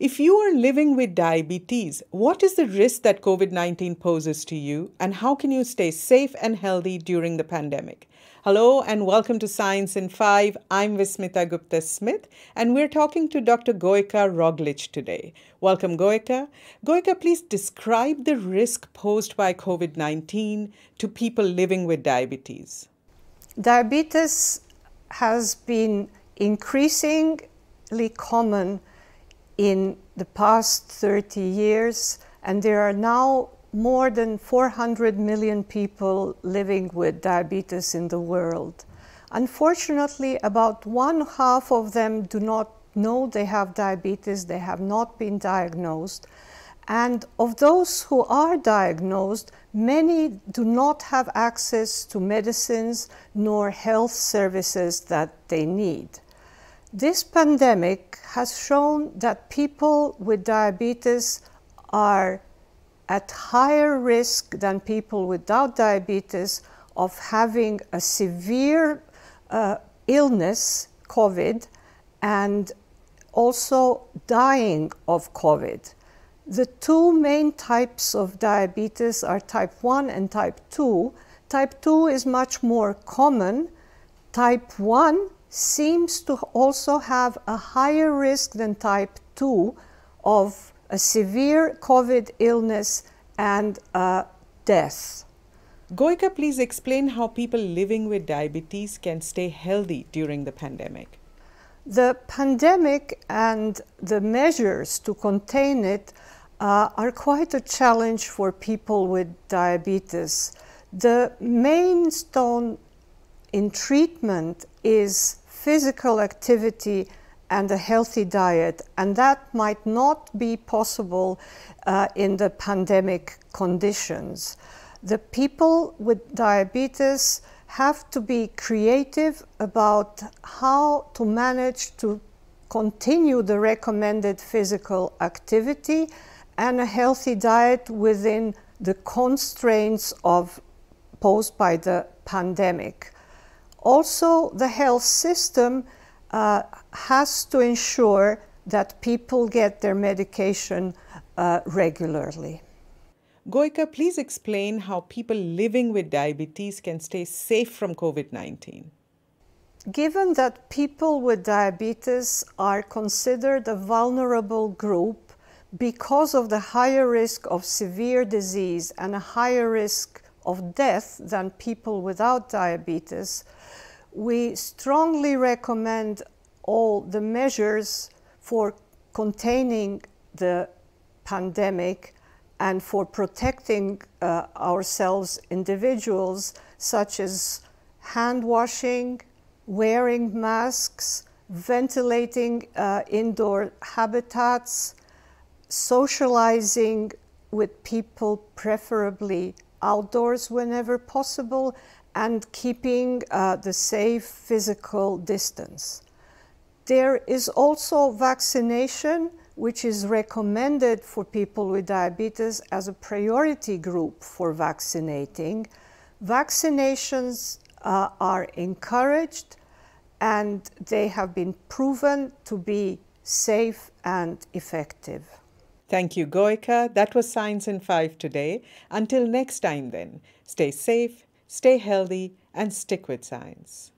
If you are living with diabetes, what is the risk that COVID 19 poses to you, and how can you stay safe and healthy during the pandemic? Hello, and welcome to Science in Five. I'm Vismita Gupta Smith, and we're talking to Dr. Gojka Roglic today. Welcome, Gojka. Gojka, please describe the risk posed by COVID 19 to people living with diabetes. Diabetes has been increasingly common in the past 30 years, and there are now more than 400 million people living with diabetes in the world. Unfortunately, about one half of them do not know they have diabetes, they have not been diagnosed. And of those who are diagnosed, many do not have access to medicines nor health services that they need. This pandemic has shown that people with diabetes are at higher risk than people without diabetes of having a severe uh, illness, COVID, and also dying of COVID. The two main types of diabetes are type 1 and type 2. Type 2 is much more common. Type 1 seems to also have a higher risk than type 2 of a severe COVID illness and uh, death. Gojka, please explain how people living with diabetes can stay healthy during the pandemic. The pandemic and the measures to contain it uh, are quite a challenge for people with diabetes. The main stone in treatment is physical activity and a healthy diet, and that might not be possible uh, in the pandemic conditions. The people with diabetes have to be creative about how to manage to continue the recommended physical activity and a healthy diet within the constraints of posed by the pandemic. Also, the health system uh, has to ensure that people get their medication uh, regularly. Gojka, please explain how people living with diabetes can stay safe from COVID 19. Given that people with diabetes are considered a vulnerable group because of the higher risk of severe disease and a higher risk of death than people without diabetes, we strongly recommend all the measures for containing the pandemic and for protecting uh, ourselves, individuals, such as hand washing, wearing masks, ventilating uh, indoor habitats, socializing with people, preferably outdoors whenever possible, and keeping uh, the safe physical distance. There is also vaccination, which is recommended for people with diabetes as a priority group for vaccinating. Vaccinations uh, are encouraged and they have been proven to be safe and effective. Thank you, Gojka. That was Science in 5 today. Until next time, then, stay safe, stay healthy, and stick with science.